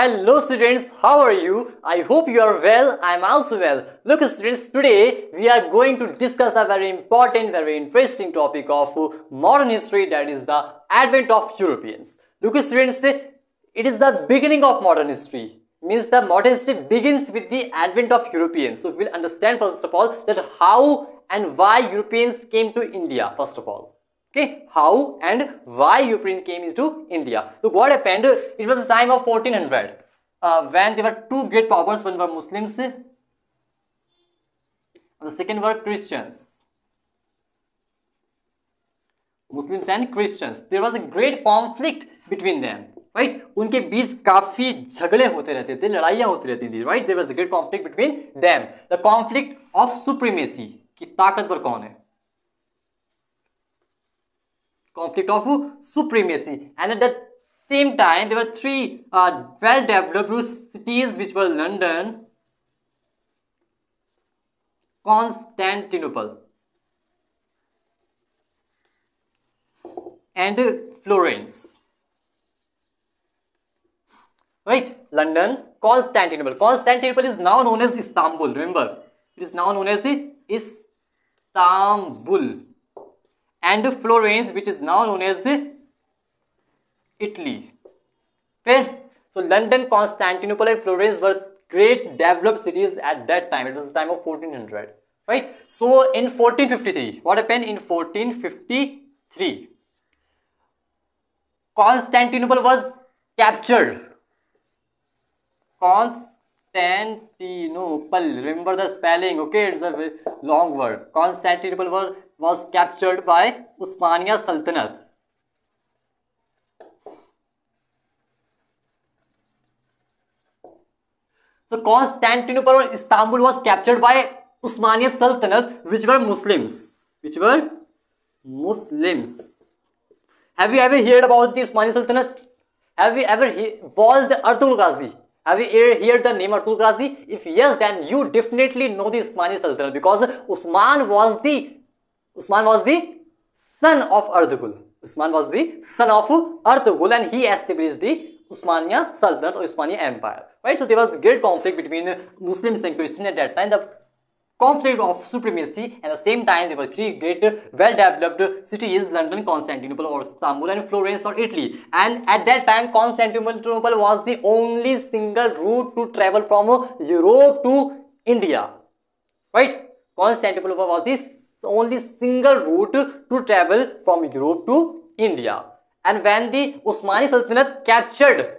Hello students, how are you? I hope you are well. I am also well. Look students, today we are going to discuss a very important, very interesting topic of modern history that is the advent of Europeans. Look students, it is the beginning of modern history. Means the modern history begins with the advent of Europeans. So we'll understand first of all that how and why Europeans came to India first of all okay how and why European came into India so what happened it was the time of 1400 uh, when there were two great powers one were Muslims and the second were Christians Muslims and Christians there was a great conflict between them right right उनके बीच काफ़ी झगड़े होते रहते थे लड़ाइयाँ होती रहती थी there was a great conflict between them the conflict of supremacy कि ताकतवर कौन है conflict of supremacy. And at the same time there were three uh, well developed cities which were london constantinople and florence. Right london constantinople. Constantinople is now known as istanbul remember? It is now known as istanbul and Florence which is now known as Italy. Fair? So London, Constantinople and Florence were great developed cities at that time. It was the time of 1400. Right? So in 1453, what happened in 1453? Constantinople was captured. Constantinople. Remember the spelling, okay? It's a long word. Constantinople was was captured by उस्मानिया सल्तनत तो Constantinople और Istanbul was captured by उस्मानिया सल्तनत which were Muslims which were Muslims have you ever hear about the उस्मानिया सल्तनत have you ever was the अर्तुल गाजी Have you ever heard the name Abdul Ghazi? If yes, then you definitely know the Usmani Sultanate because Usman was the Usman was the son of Ardugul. Usman was the son of Ardugul and he established the Usmania Sultanate or Usmania Empire. Right? So there was great conflict between Muslims and Christians at that time. The conflict of supremacy and at the same time there were three great well-developed cities London, Constantinople or Istanbul and Florence or Italy and at that time Constantinople was the only single route to travel from Europe to India right Constantinople was the only single route to travel from Europe to India. And when the Usmani Sultanate captured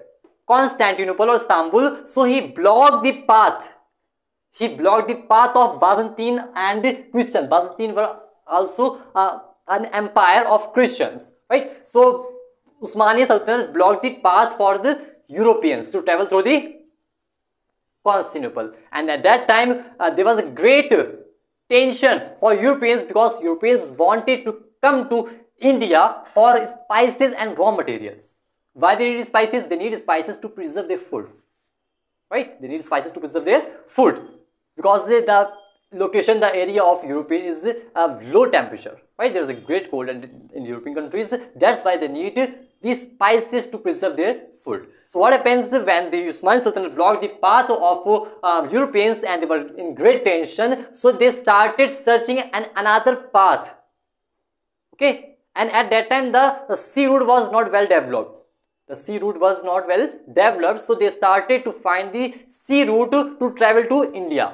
Constantinople or Istanbul, so he blocked the path. He blocked the path of Byzantine and Christian. Byzantine were also uh, an empire of Christians, right? So Usmani Sultanate blocked the path for the Europeans to travel through the Constantinople. And at that time, uh, there was a great tension for Europeans because Europeans wanted to come to India for spices and raw materials. Why they need spices? They need spices to preserve their food. Right? They need spices to preserve their food because the, the location, the area of Europe is a low temperature. Right? There is a great cold in European countries. That's why they need these spices to preserve their food. So what happens when the Usman Sultanate blocked the path of um, Europeans and they were in great tension. So they started searching an another path. Okay. And at that time the, the sea route was not well developed. The sea route was not well developed. So they started to find the sea route to, to travel to India.